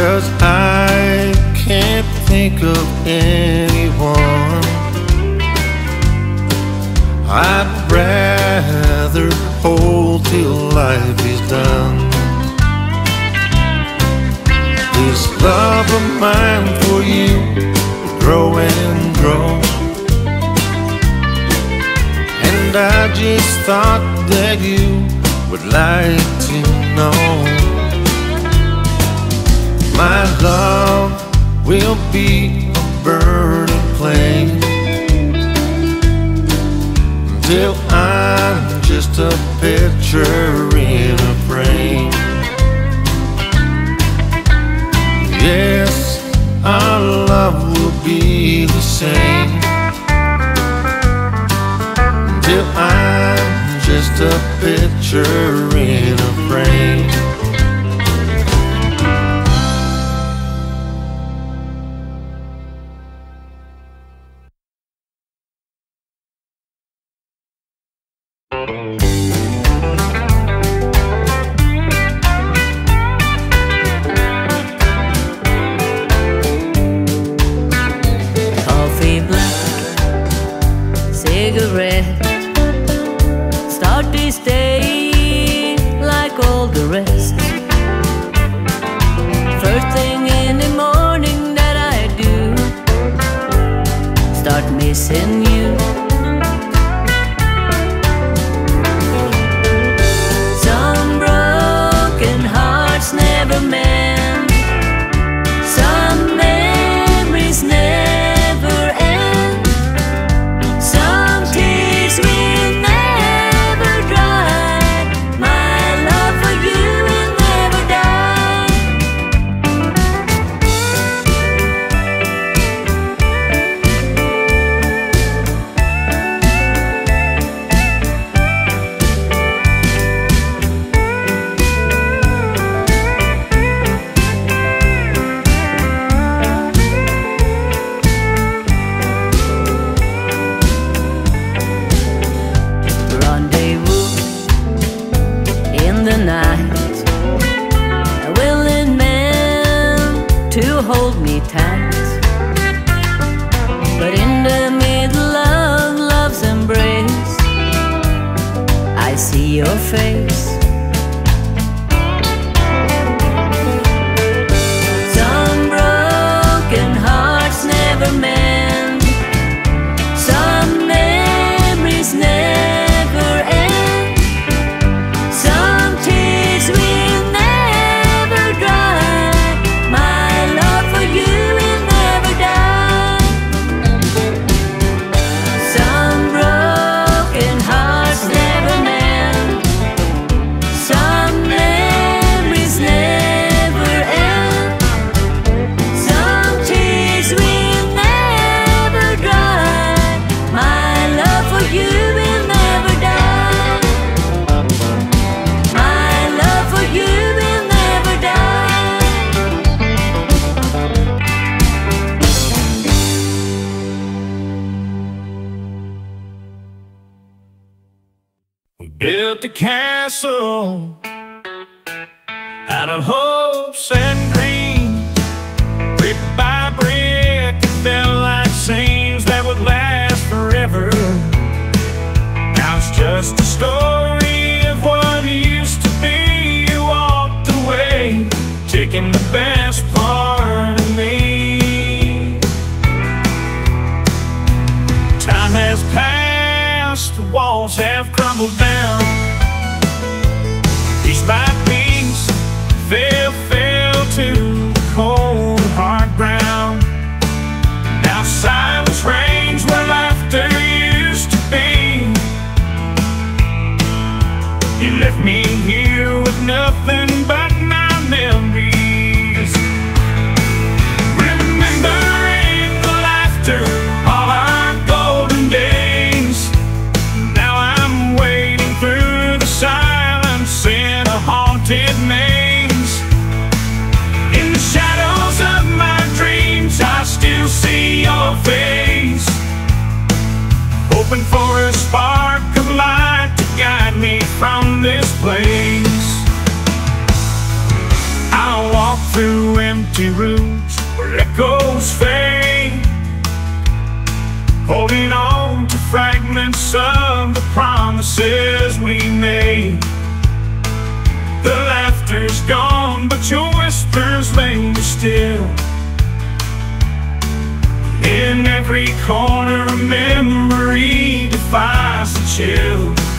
Cause I can't think of anyone. I'd rather hold till life is done. This love of mine for you will grow and grow. And I just thought that you would like to know. My love will be a burning flame. Until I'm just a picture in a frame. Yes, our love will be the same. Until I'm just a picture in a frame. fade every corner of memory defies the chill.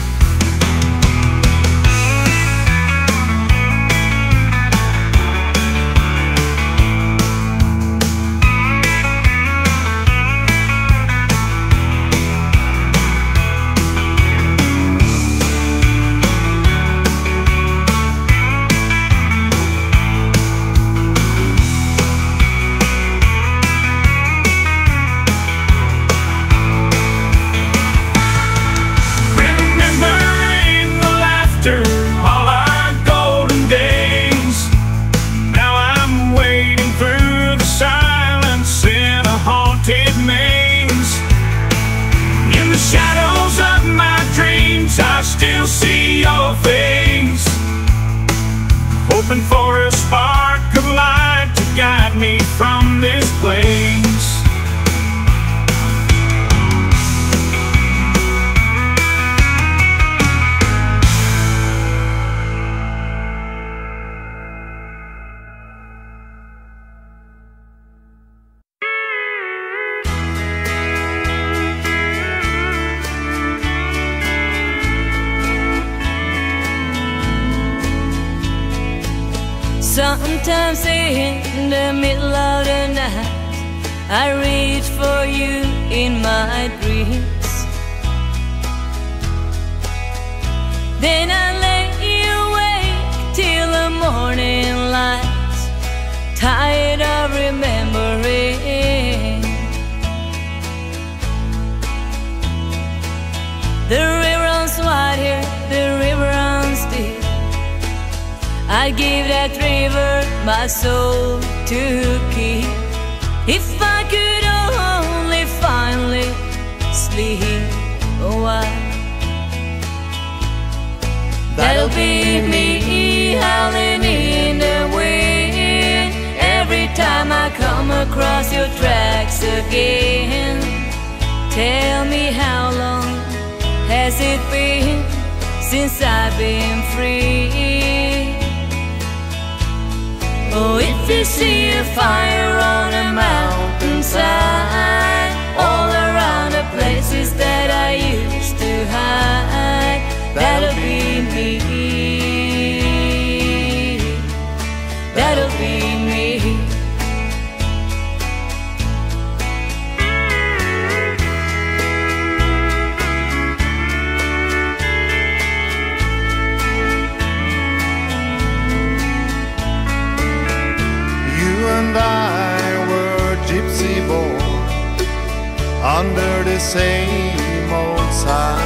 same old sigh.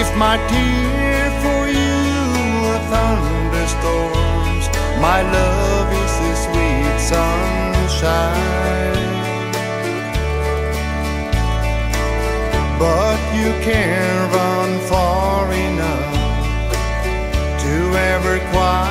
If my tear for you are thunderstorms, my love is the sweet sunshine. But you can't run far enough to ever quiet.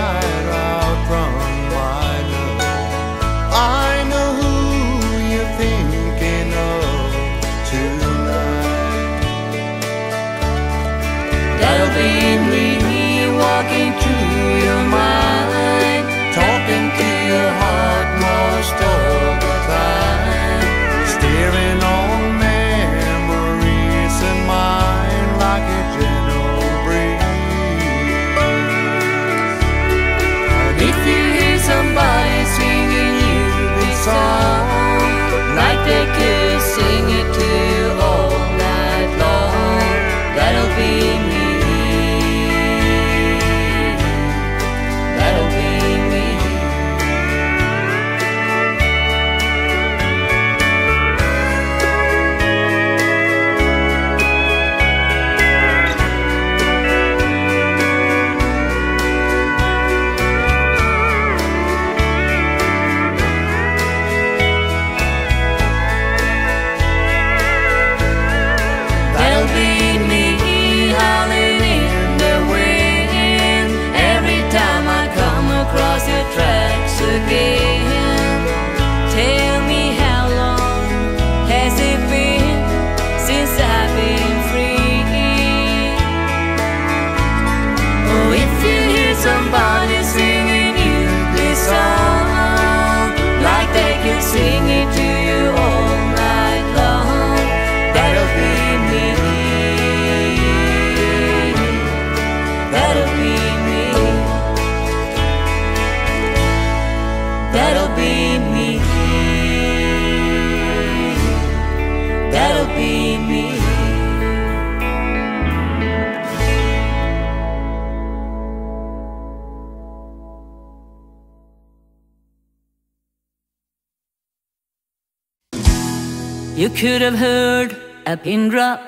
You could have heard a pin drop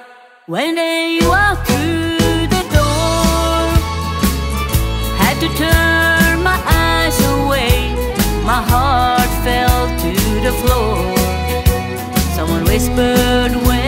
when they walked through the door. Had to turn my eyes away, my heart fell to the floor. Someone whispered when.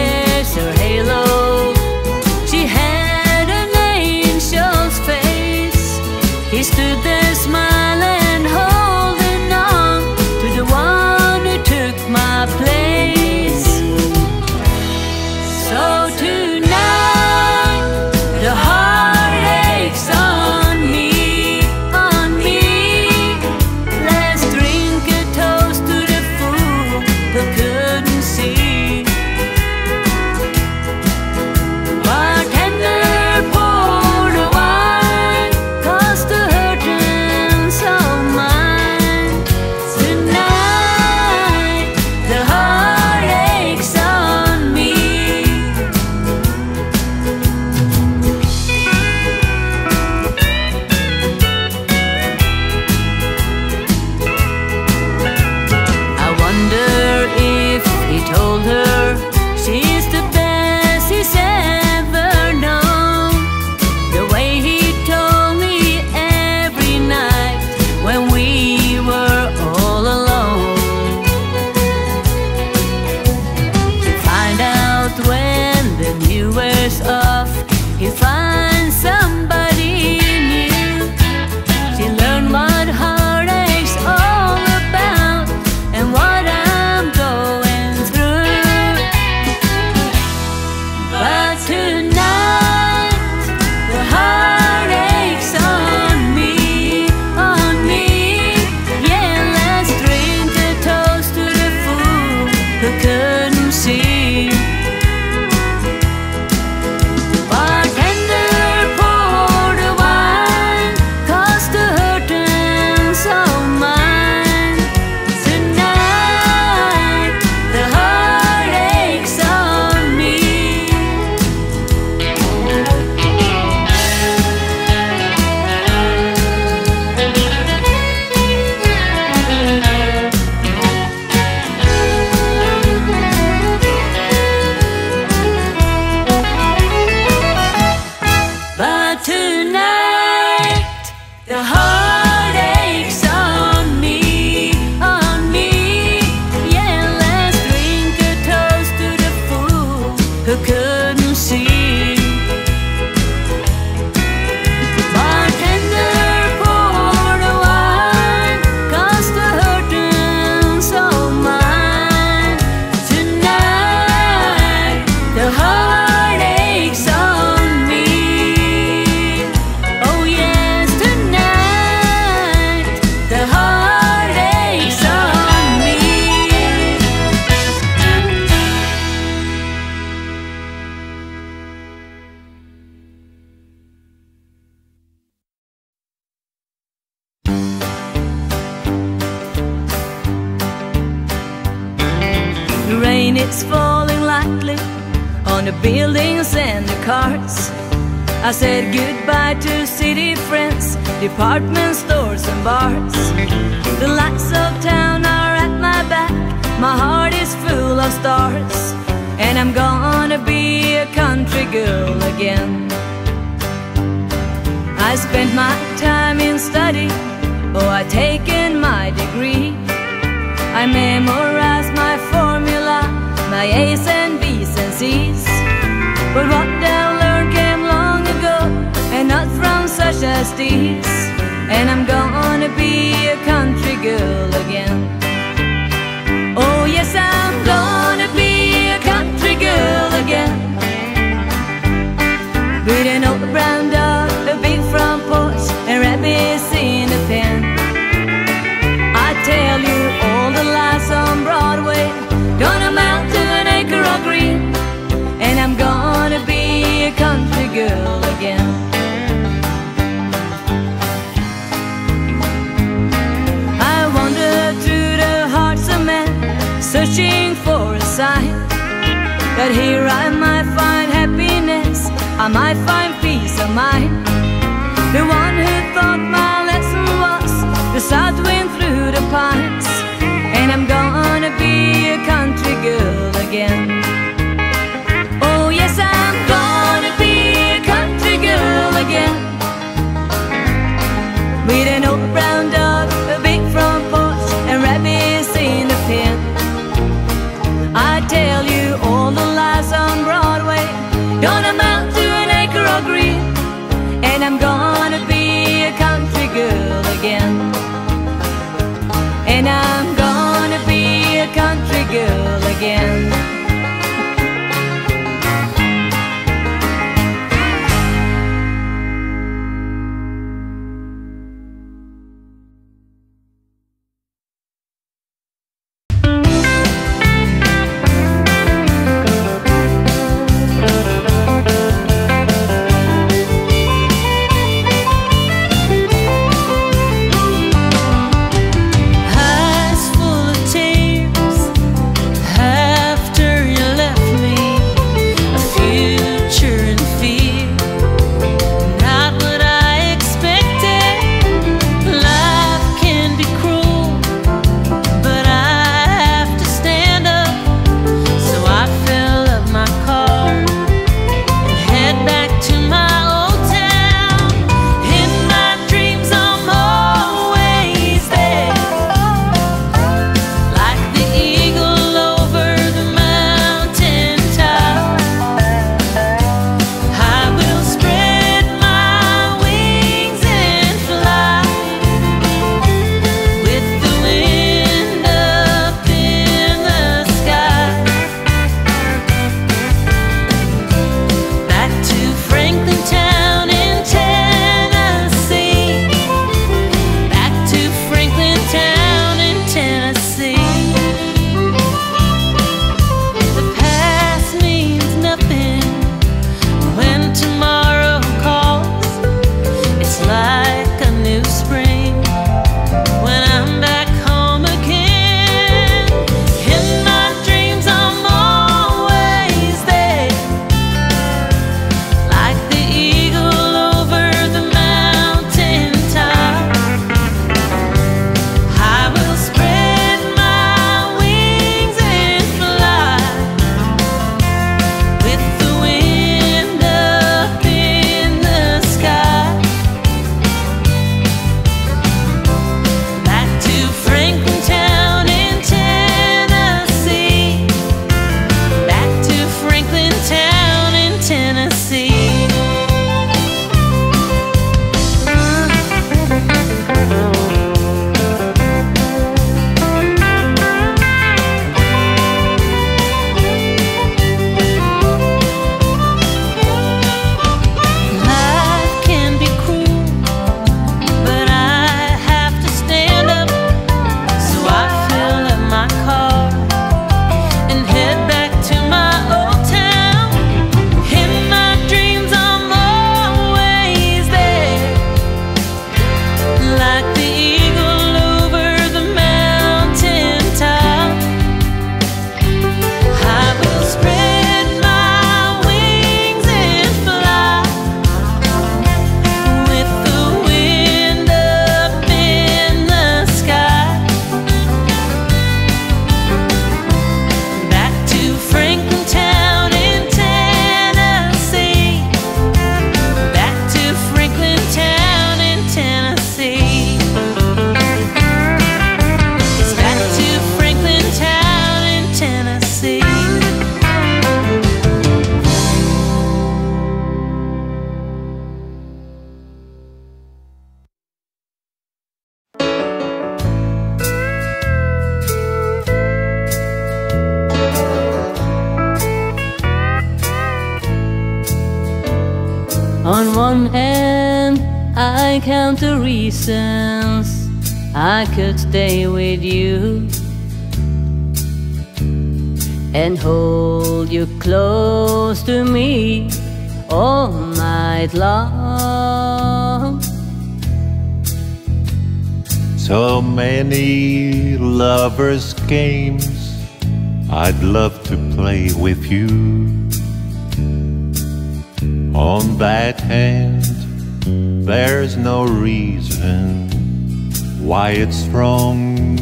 Wrong.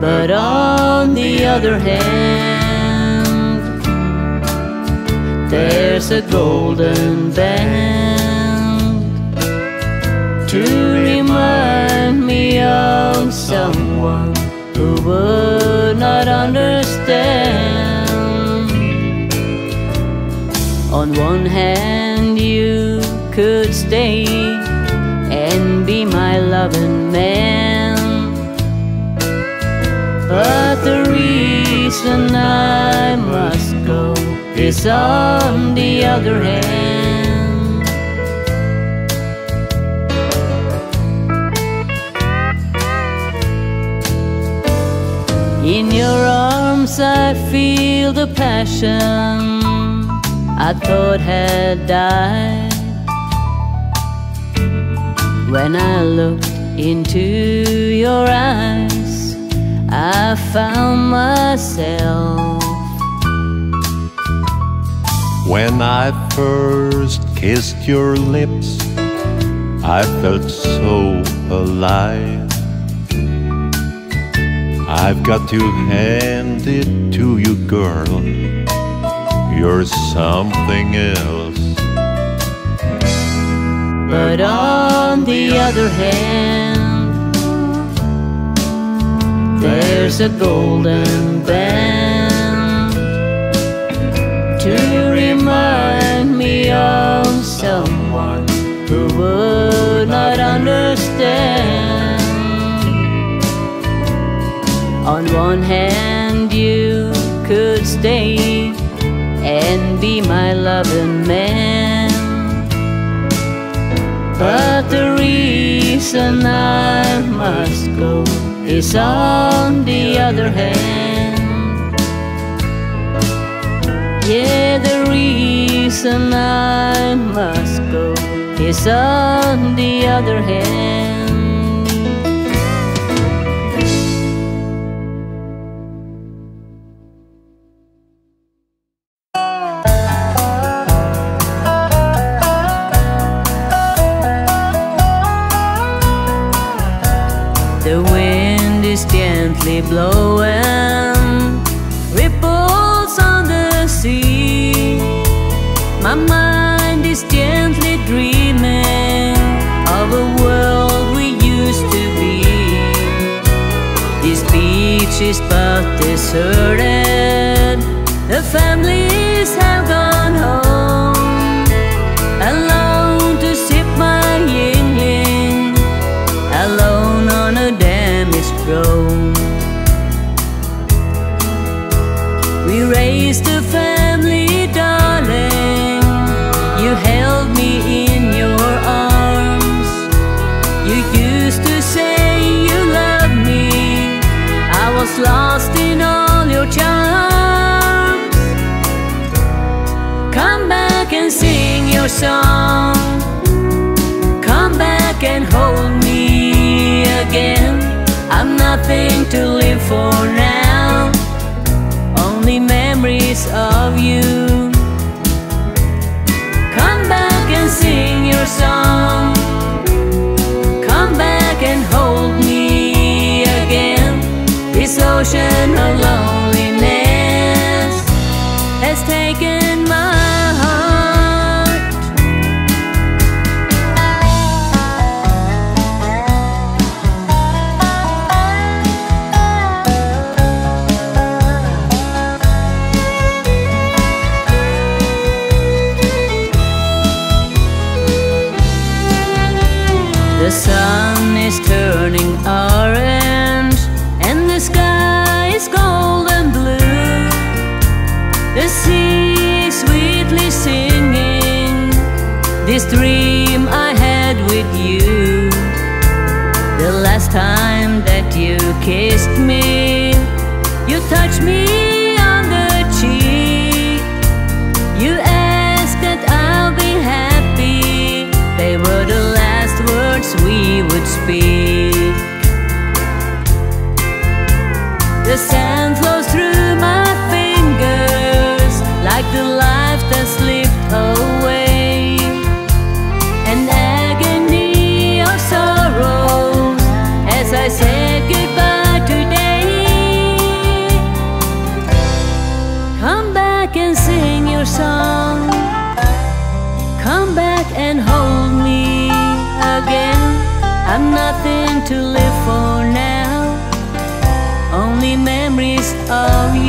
But on the other hand, there's a golden band to remind me of someone who would not understand. On one hand, you could stay loving man. But the reason I must go is on the other hand. In your arms, I feel the passion I thought had died. When I looked into your eyes, I found myself. When I first kissed your lips, I felt so alive. I've got to hand it to you, girl. You're something else. But on the other hand, there's a golden band to remind me of someone who would not understand. On one hand, you could stay and be my loving man. But the reason I must go is on the other hand. Yeah, the reason I must go is on the other hand. Is but deserted, the families song. Come back and hold me again. I'm nothing to live for now, only memories of you. Come back and sing your song. Come back and hold me again. This ocean of loneliness has taken of you.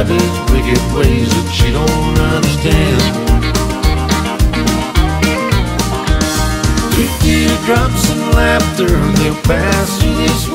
savage, wicked ways that she don't understand. Three teardrops and laughter, they'll pass through this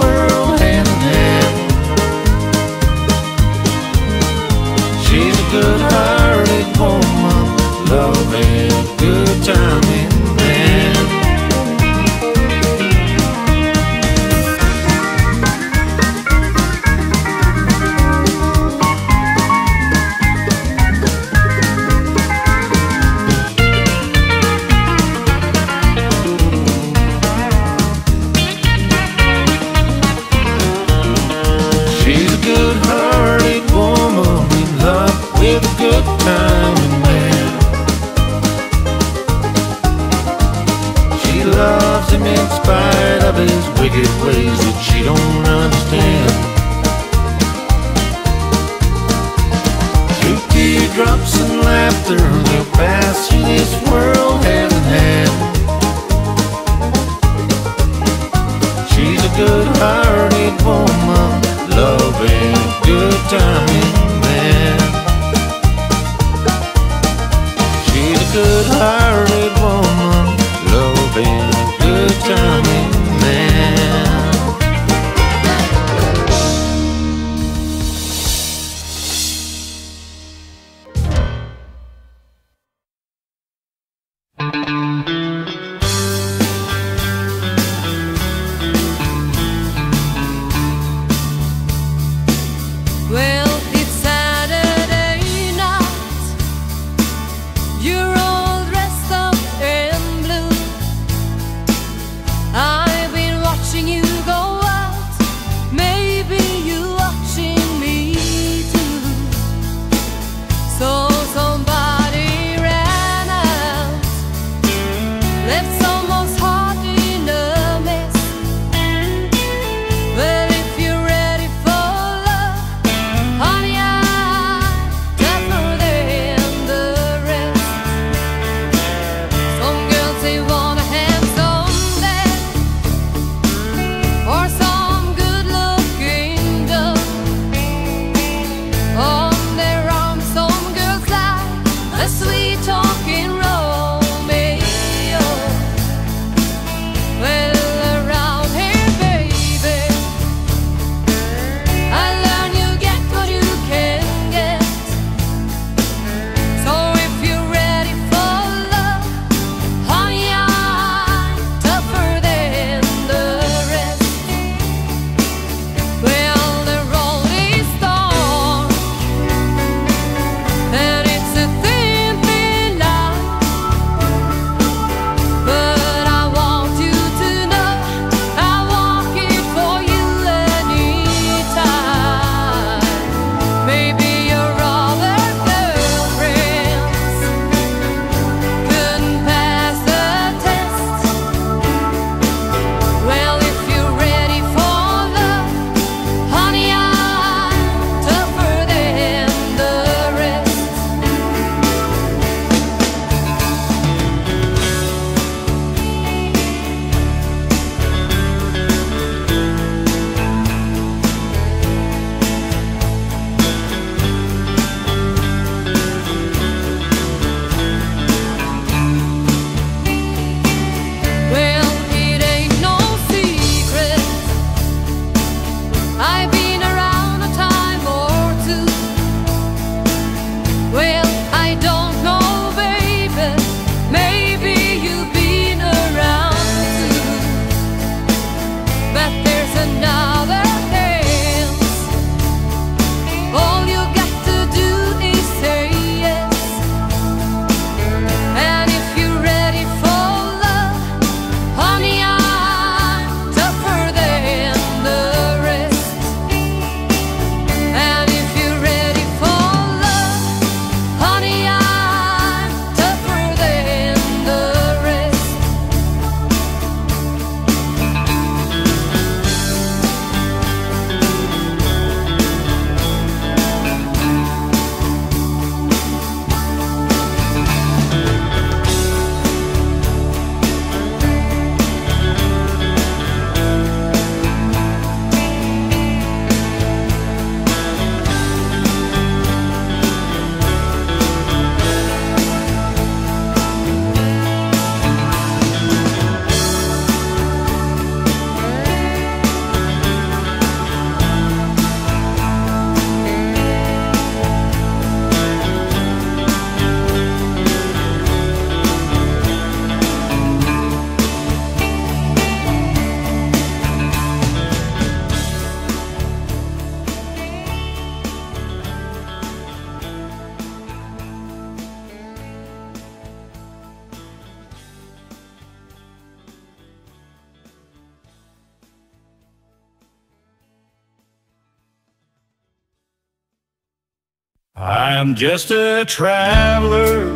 I'm just a traveler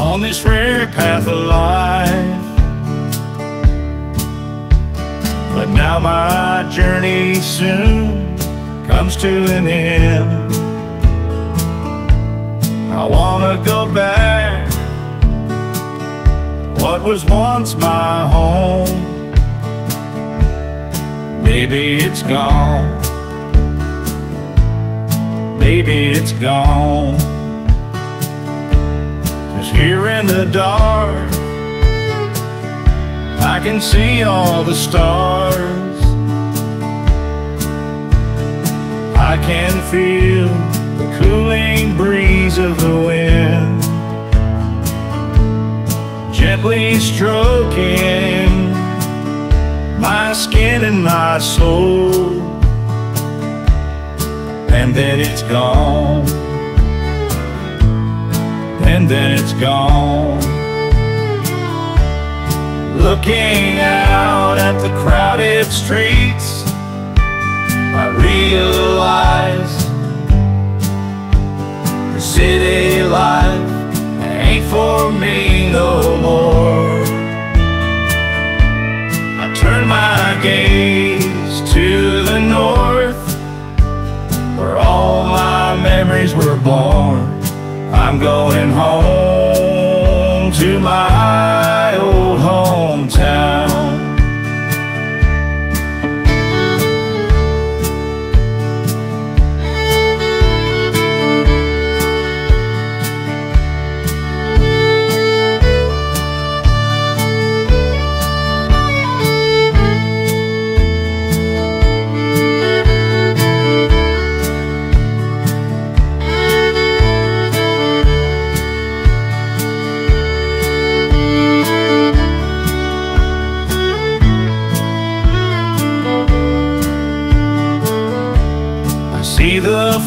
on this rare path of life. But now my journey soon comes to an end. I wanna go back what was once my home. Maybe it's gone. Maybe it's gone. Cause here in the dark, I can see all the stars. I can feel the cooling breeze of the wind gently stroking my skin and my soul. And then it's gone. And then it's gone. Looking out at the crowded streets, I realize the city life ain't for me no more. I turn my gaze to the north, where all my memories were born. I'm going home to my old hometown.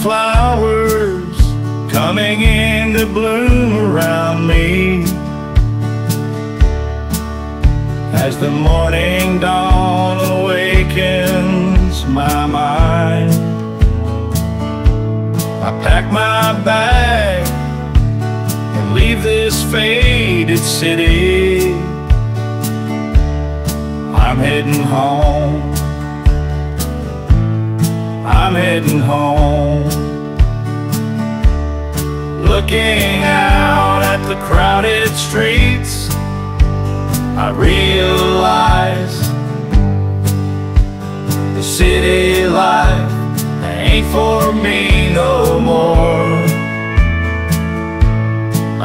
Flowers coming into bloom around me as the morning dawn awakens my mind. I pack my bag and leave this faded city. I'm heading home. I'm heading home. Looking out at the crowded streets, I realize the city life ain't for me no more.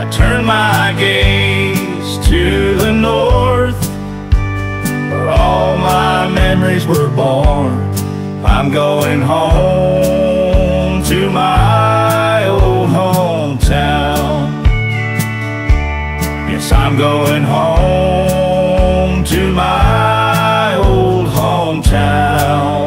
I turn my gaze to the north, where all my memories were born. I'm going home to my old hometown. Yes, I'm going home to my old hometown.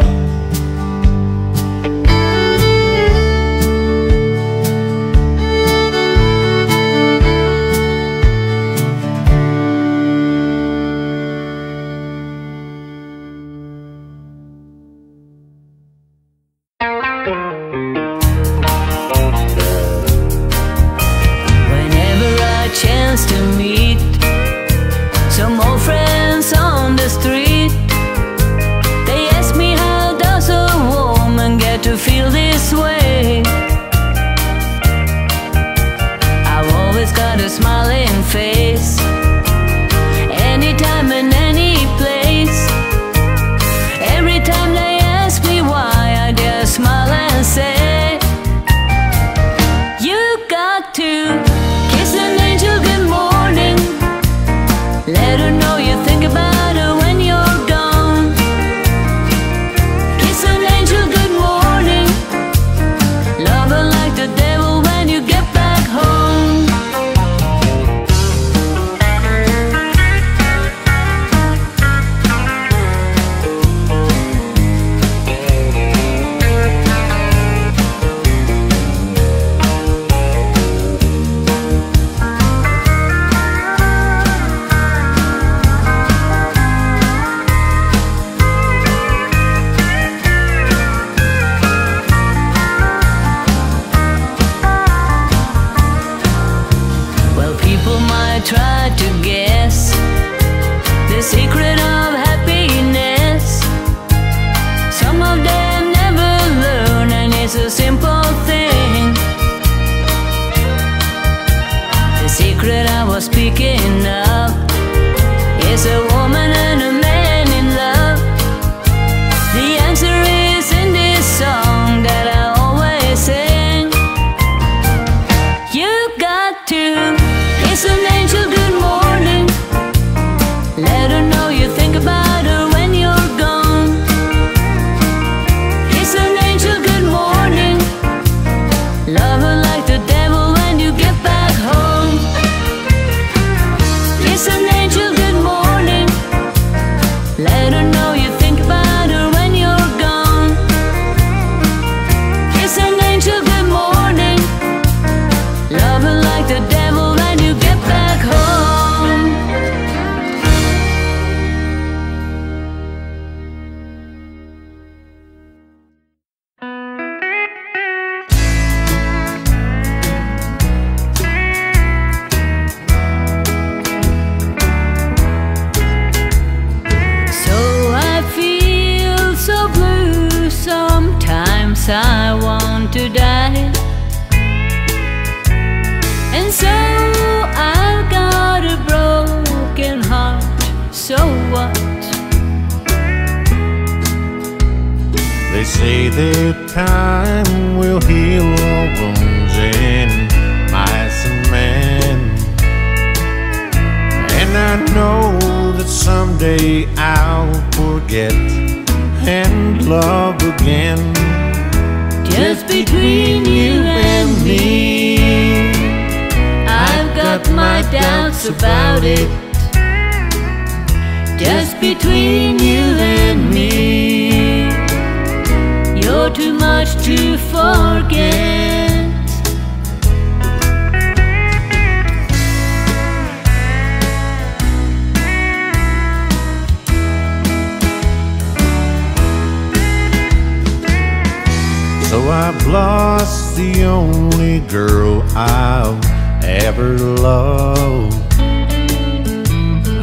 So I've lost the only girl I've ever loved.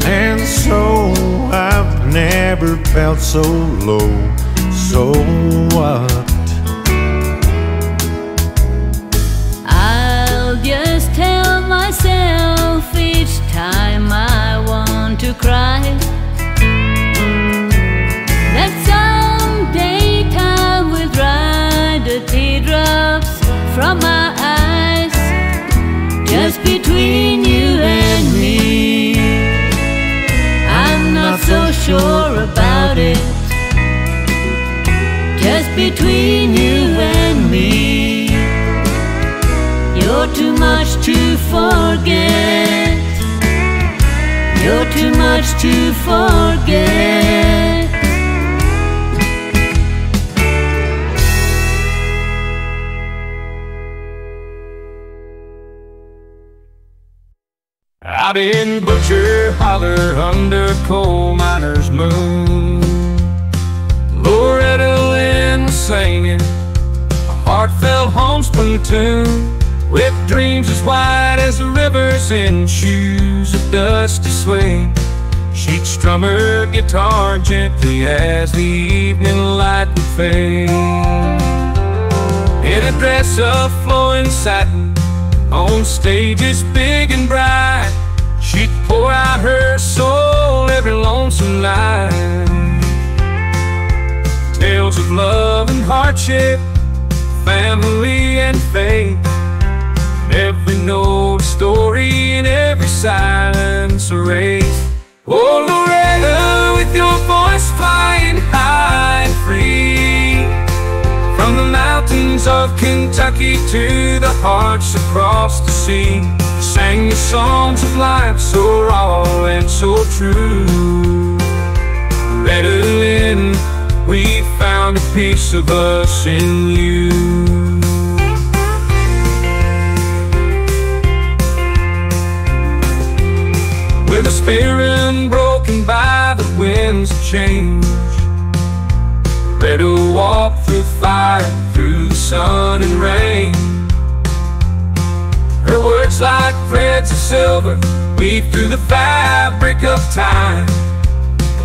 And so I've never felt so low. So what? I'll just tell myself each time I want to cry from my eyes just between you and me. I'm not so sure about it just between you and me. You're too much to forget. You're too much to forget. In Butcher Holler under coal miner's moon. Loretta Lynn singing a heartfelt homespun tune with dreams as wide as the rivers and shoes of dusty suede. She'd strum her guitar gently as the evening light would fade. In a dress of flowing satin, on stages big and bright, she'd pour out her soul every lonesome night. Tales of love and hardship, family and faith. Every note story and every silence a race. Oh, Loretta, with your voice flying high and free. From the mountains of Kentucky to the hearts across the sea, sang your songs of life so raw and so true. Loretta Lynn, we found a piece of us in you. With a spirit broken by the winds of change. Ready to walk through fire, through sun and rain. Words like threads of silver weave through the fabric of time.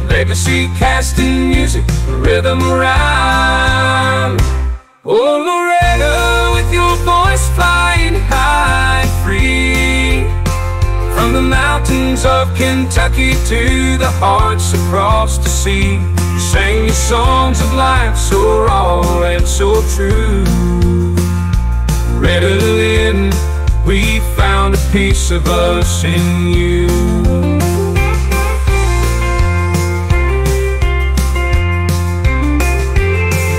Legacy casting music, rhythm around. Oh, Loretta, with your voice flying high free. From the mountains of Kentucky to the hearts across the sea. You sang your songs of life so raw and so true. Lynn, we found a piece of us in you.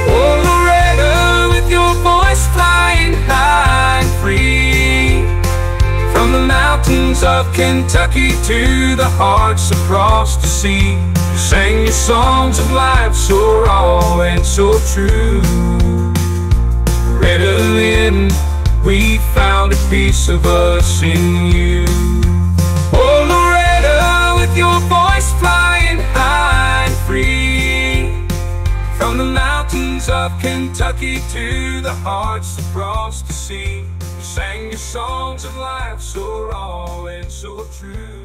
Oh, with your voice flying high and free. From the mountains of Kentucky to the hearts across the sea. You sang your songs of life so raw and so true. Loretta Lynn, we found a piece of us in you. Oh, Loretta, with your voice flying high and free. From the mountains of Kentucky to the hearts across the sea. You sang your songs of life so raw and so true.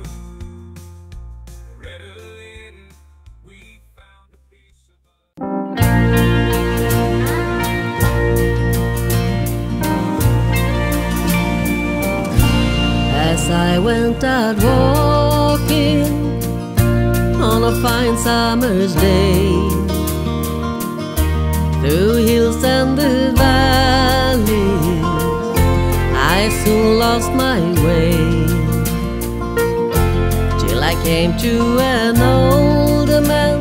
As I went out walking on a fine summer's day through hills and the valleys, I soon lost my way. Till I came to an old man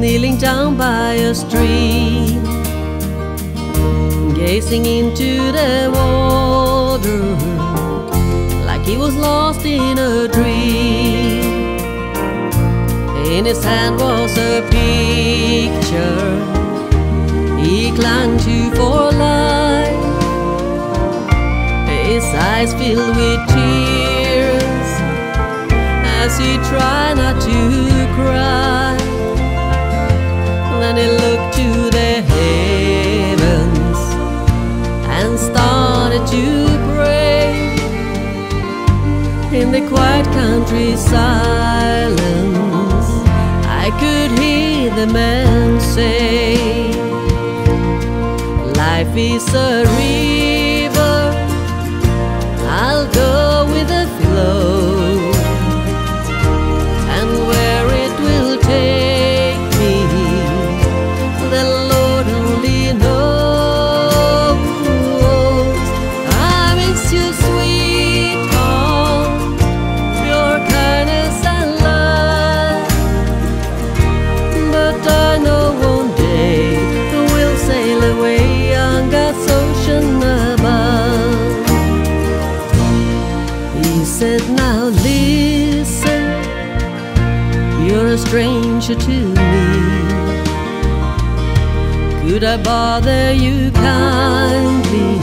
kneeling down by a stream, gazing into the water he was lost in a dream. In his hand was a picture he clung to for life. His eyes filled with tears as he tried not to cry. Then he looked to the heavens and started to in the quiet country silence. I could hear the man say, Life is a river, Could I bother you kindly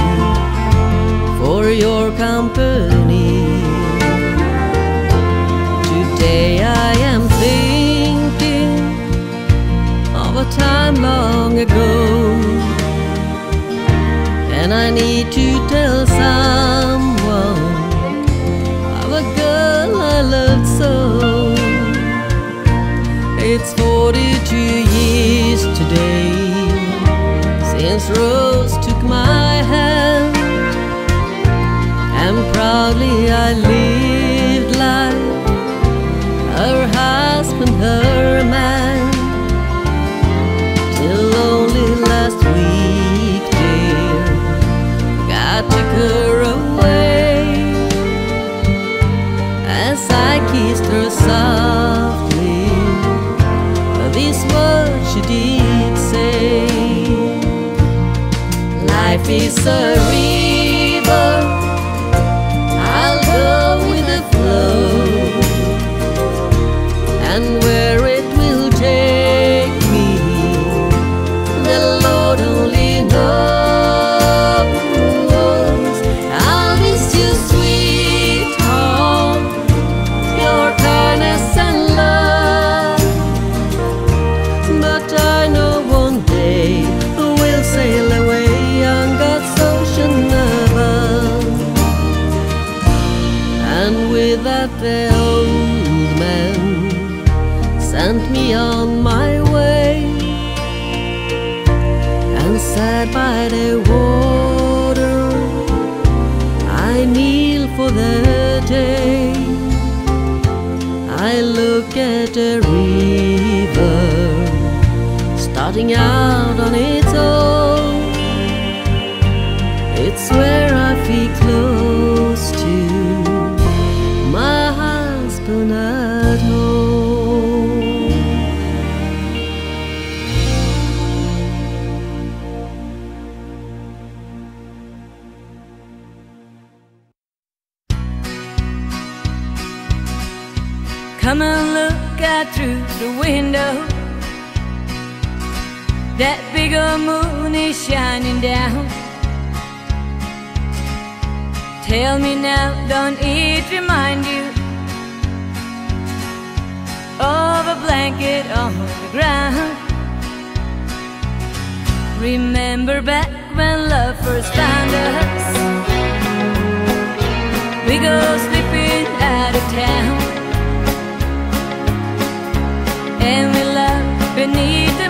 for your company? Beside by the water. I kneel for the day. I look at the river Starting out. window. That bigger moon is shining down. Tell me now, don't it remind you of a blanket on the ground? Remember back when love first found us? We go slipping out of town and we love beneath the.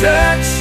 Touch,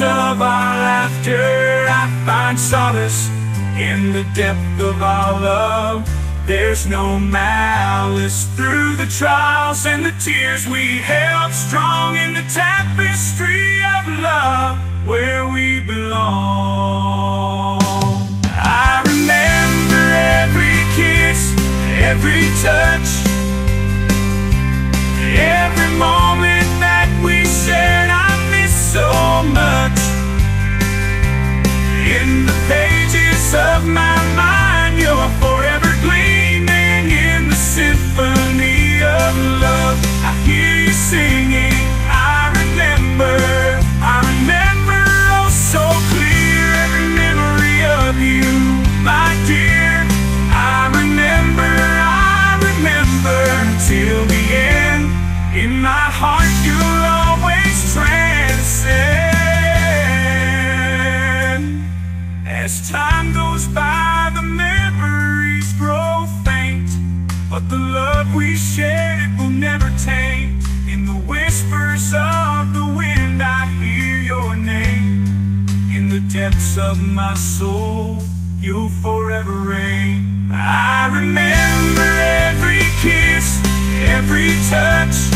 of our laughter, I find solace. In the depth of our love, there's no malice. Through the trials and the tears, we held strong in the tapestry of love where we belong. I remember every kiss, every touch, every moment that we shared. So much. In the pages of my mind, you're forever gleaming in the symphony of love. I hear you singing. I remember, I remember oh so clear every memory of you, my dear. I remember, I remember till the As time goes by, the memories grow faint, but the love we shared it will never taint. In the whispers of the wind, I hear your name. In the depths of my soul, you'll forever reign. I remember every kiss, every touch,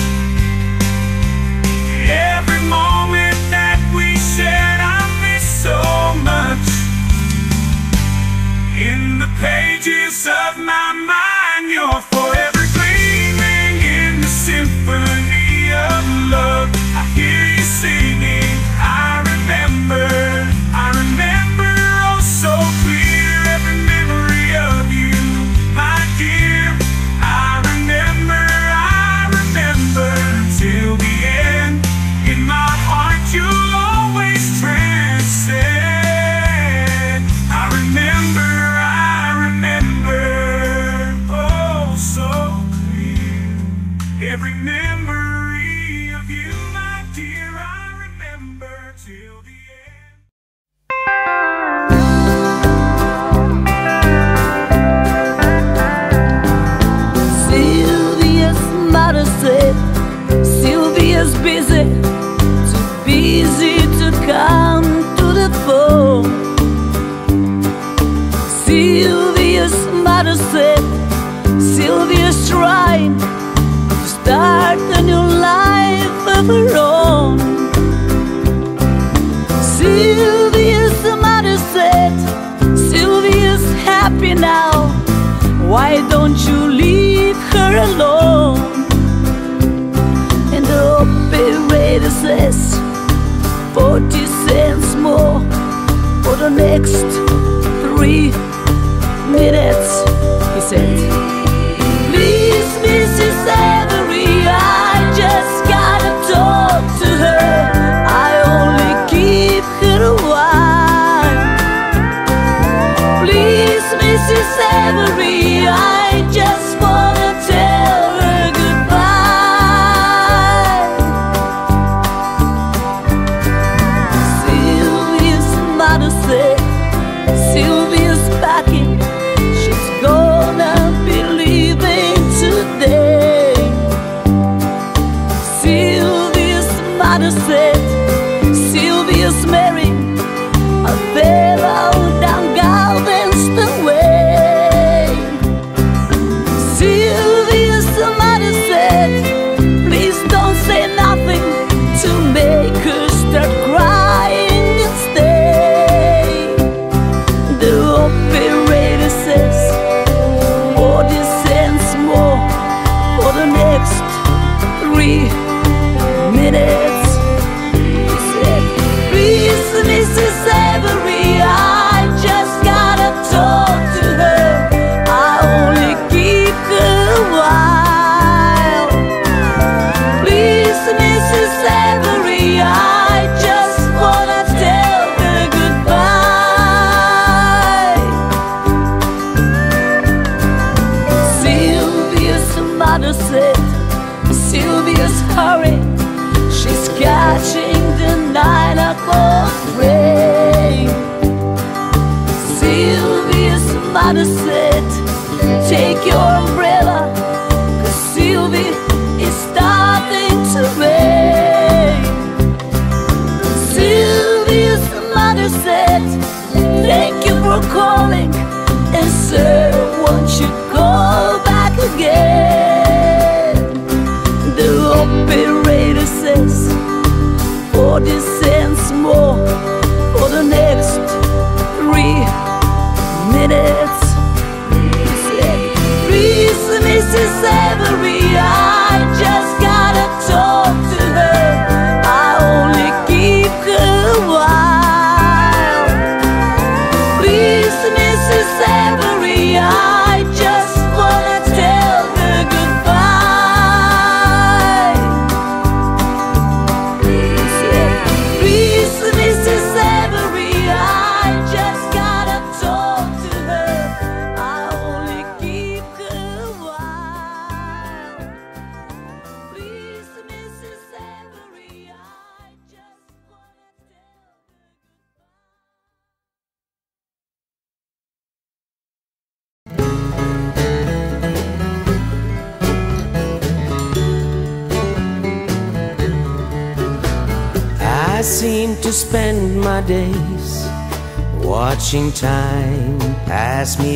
the next three minutes, he said. Please, Mrs. Avery, I just gotta talk to her. I only keep her. Please, Mrs. Avery, I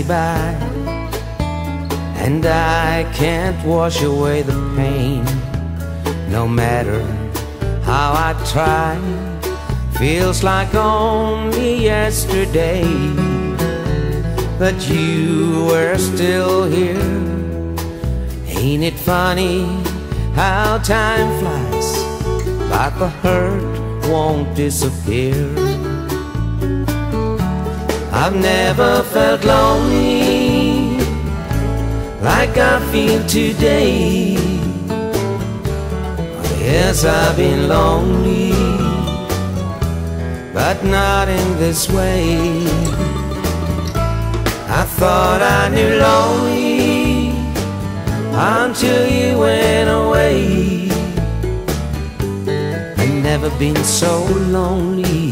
by, and I can't wash away the pain, no matter how I try. Feels like only yesterday that you were still here. Ain't it funny how time flies? but the hurt won't disappear. I've never felt lonely like I feel today. Yes, I've been lonely, but not in this way. I thought I knew lonely until you went away. I've never been so lonely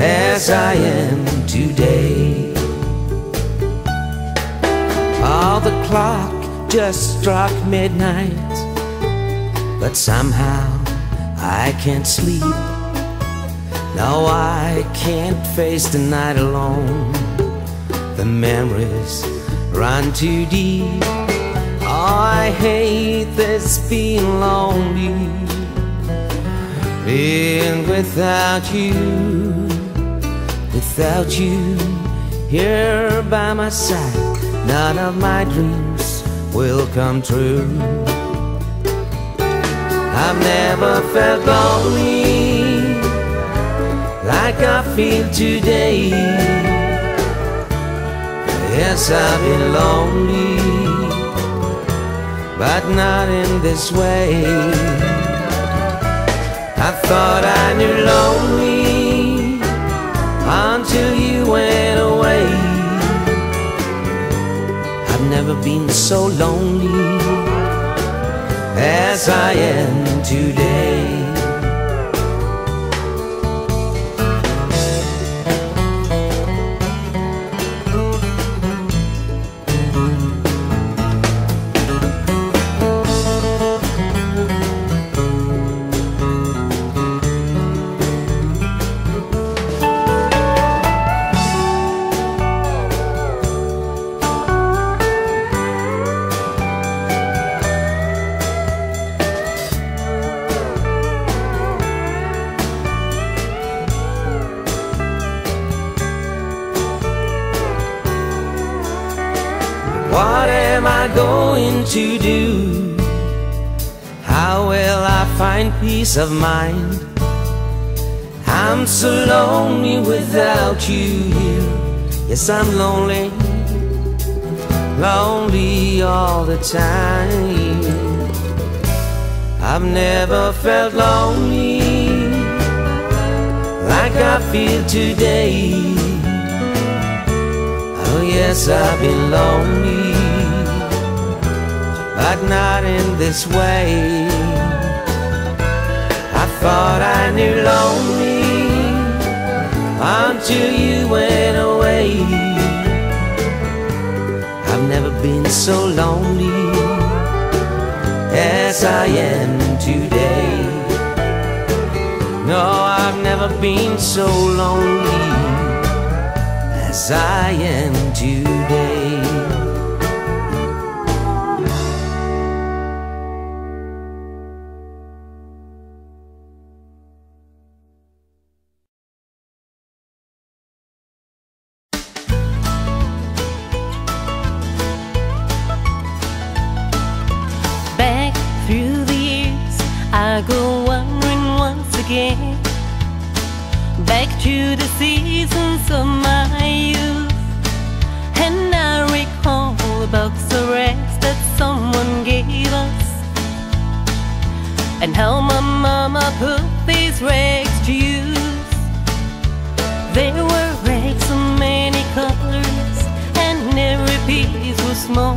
as I am today. Oh, the clock just struck midnight, but somehow I can't sleep. No, I can't face the night alone. The memories run too deep. Oh, I hate this being lonely being without you, without you here by my side, none of my dreams will come true. I've never felt lonely like I feel today. Yes, I've been lonely, but not in this way. I thought I knew lonely until you went away. I've never been so lonely as I am today. find peace of mind. I'm so lonely without you here. Yes, I'm lonely Lonely all the time. I've never felt lonely Like I feel today. Oh yes, I've been lonely But not in this way thought I knew lonely until you went away. I've never been so lonely as I am today. No, I've never been so lonely as I am today. Tell my mama put these rags to use. There were rags of many colors And every piece was small.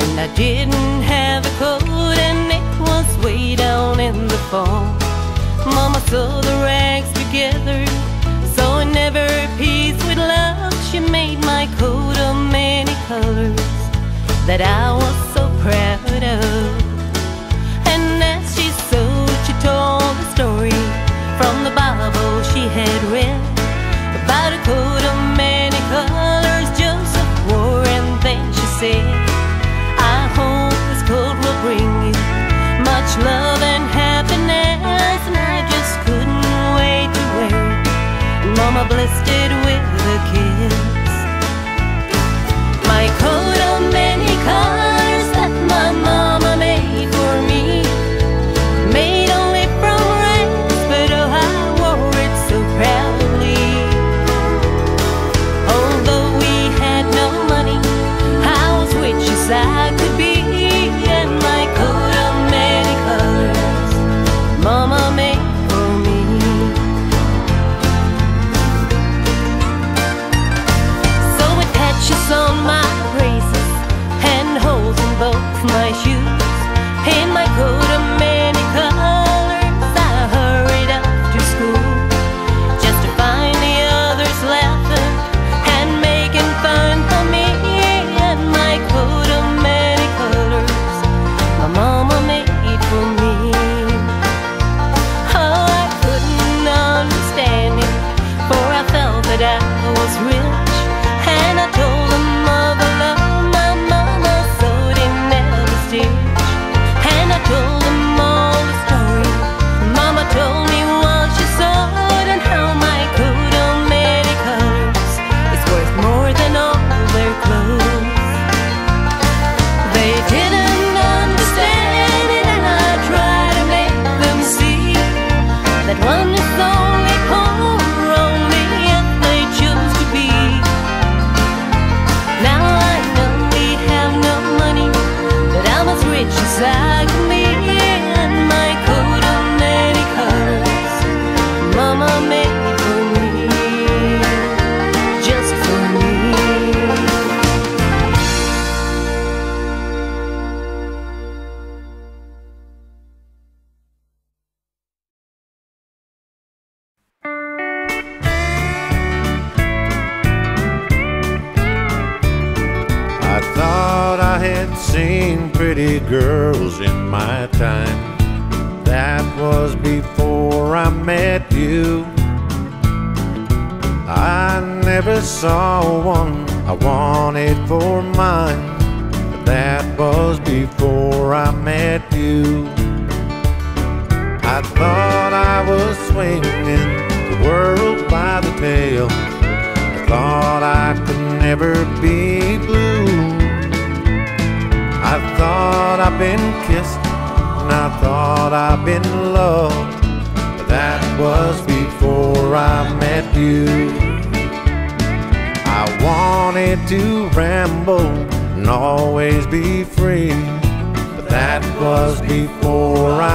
And I didn't have a coat And it was way down in the fall. Mama sewed the rags together Sewing every piece with love She made my coat of many colors That I was so proud of. much love.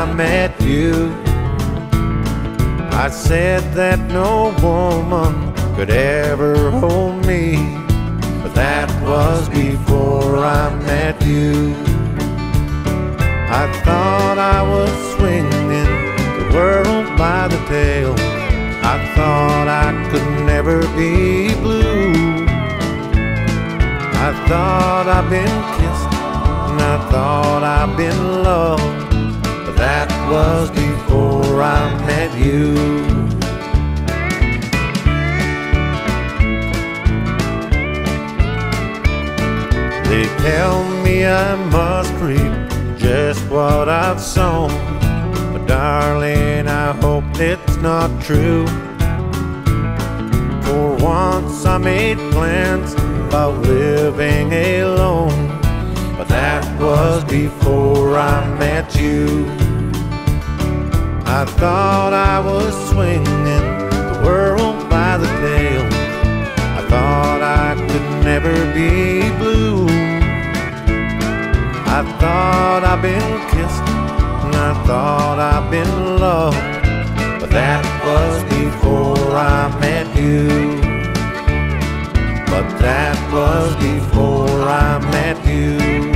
I met you. I said that no woman could ever hold me, but that was before I met you. I thought I was swinging the world by the tail. I thought I could never be blue. I thought I'd been kissed, and I thought I'd been loved. That was before I met you. They tell me I must reap just what I've sown. But darling, I hope it's not true. For once I made plans about living alone. But that was before I met you. I thought I was swinging the world by the tail. I thought I could never be blue. I thought I'd been kissed, and I thought I'd been loved. But that was before I met you. But that was before I met you.